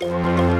you